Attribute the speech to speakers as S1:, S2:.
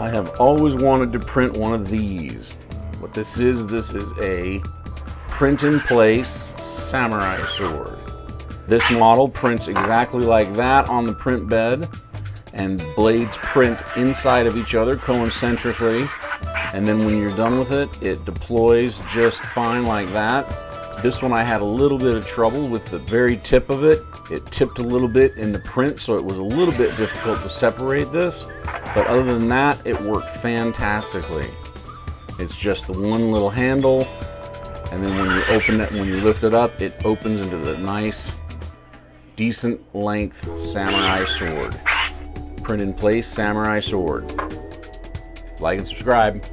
S1: I have always wanted to print one of these. What this is, this is a print in place samurai sword. This model prints exactly like that on the print bed and blades print inside of each other concentrically and then when you're done with it it deploys just fine like that this one I had a little bit of trouble with the very tip of it it tipped a little bit in the print so it was a little bit difficult to separate this but other than that it worked fantastically it's just the one little handle and then when you open it when you lift it up it opens into the nice decent length samurai sword print in place samurai sword. Like and subscribe.